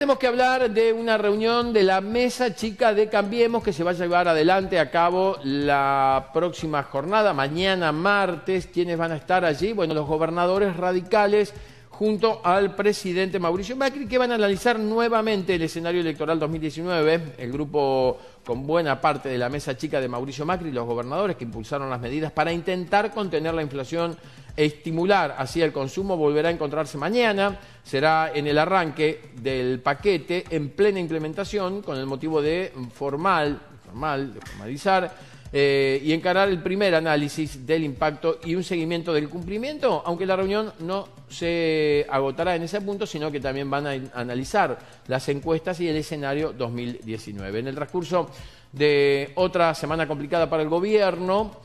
Tenemos que hablar de una reunión de la mesa chica de Cambiemos que se va a llevar adelante a cabo la próxima jornada, mañana martes. ¿Quiénes van a estar allí? Bueno, los gobernadores radicales junto al presidente Mauricio Macri, que van a analizar nuevamente el escenario electoral 2019. El grupo con buena parte de la mesa chica de Mauricio Macri, los gobernadores que impulsaron las medidas para intentar contener la inflación estimular así el consumo, volverá a encontrarse mañana. Será en el arranque del paquete en plena implementación con el motivo de formal, formal, de formalizar eh, y encarar el primer análisis del impacto y un seguimiento del cumplimiento, aunque la reunión no se agotará en ese punto, sino que también van a analizar las encuestas y el escenario 2019. En el transcurso de otra semana complicada para el gobierno,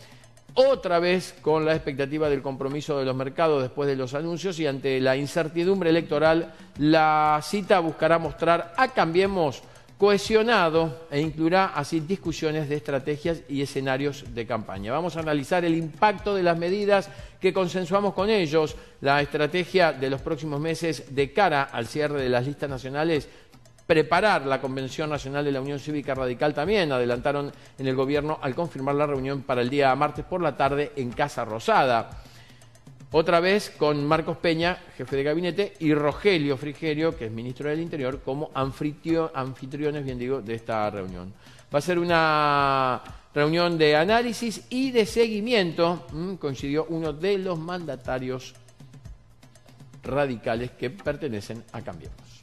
otra vez con la expectativa del compromiso de los mercados después de los anuncios y ante la incertidumbre electoral, la cita buscará mostrar a Cambiemos cohesionado e incluirá así discusiones de estrategias y escenarios de campaña. Vamos a analizar el impacto de las medidas que consensuamos con ellos, la estrategia de los próximos meses de cara al cierre de las listas nacionales preparar la Convención Nacional de la Unión Cívica Radical también, adelantaron en el gobierno al confirmar la reunión para el día martes por la tarde en Casa Rosada. Otra vez con Marcos Peña, jefe de gabinete, y Rogelio Frigerio, que es ministro del Interior, como anfitriones, bien digo, de esta reunión. Va a ser una reunión de análisis y de seguimiento, coincidió uno de los mandatarios radicales que pertenecen a Cambiemos.